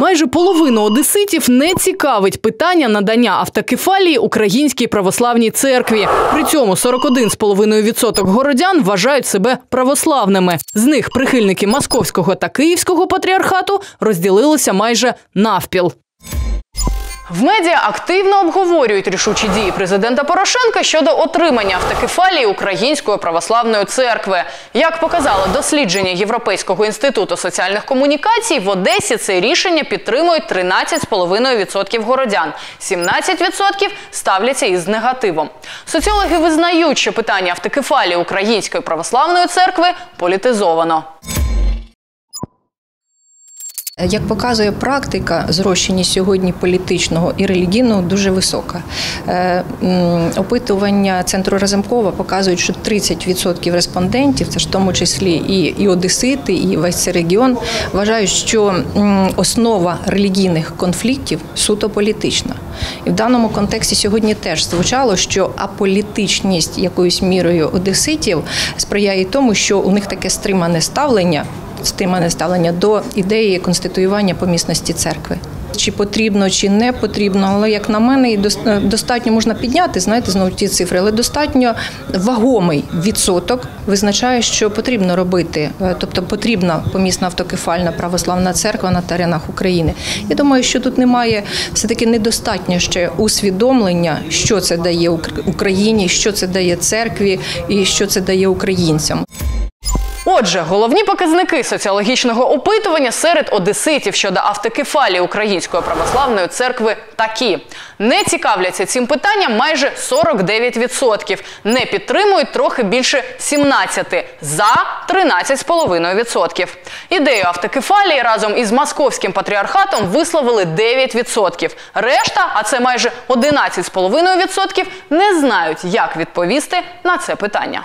Майже половину одеситів не цікавить питання надання автокефалії Українській православній церкві. При цьому 41,5% городян вважають себе православними. З них прихильники московського та київського патріархату розділилися майже навпіл. В медіа активно обговорюють рішучі дії президента Порошенка щодо отримання автокефалії Української православної церкви. Як показало дослідження Європейського інституту соціальних комунікацій, в Одесі це рішення підтримують 13,5% городян, 17% ставляться із негативом. Соціологи визнають, що питання автокефалії Української православної церкви політизовано. Як показує практика, зрощення сьогодні політичного і релігійного дуже висока. Е, Опитування центру Разумкова показують, що 30% респондентів, це ж в тому числі і, і одесити, і весь цей регіон, вважають, що основа релігійних конфліктів суто політична. І в даному контексті сьогодні теж звучало, що аполітичність якоюсь мірою одеситів сприяє тому, що у них таке стримане ставлення стримане ставлення до ідеї конституювання помісності церкви. Чи потрібно, чи не потрібно, але як на мене, і достатньо можна підняти, знаєте, знову ті цифри, але достатньо вагомий відсоток визначає, що потрібно робити, Е, тобто потрібна помісна автокефальна православна церква на теренах України. Я думаю, що тут немає все таки недостатньо ще усвідомлення, що це дає Ук- Україні, що це дає церкві і що це дає українцям. Отже, головні показники соціологічного опитування серед одеситів щодо автокефалії Української православної церкви такі: не цікавляться цим питанням майже 49%, не підтримують трохи більше 17%, за 13,5%. Ідею автокефалії разом із московським патріархатом висловили 9%. Решта, а це майже 11,5%, не знають, як відповісти на це питання.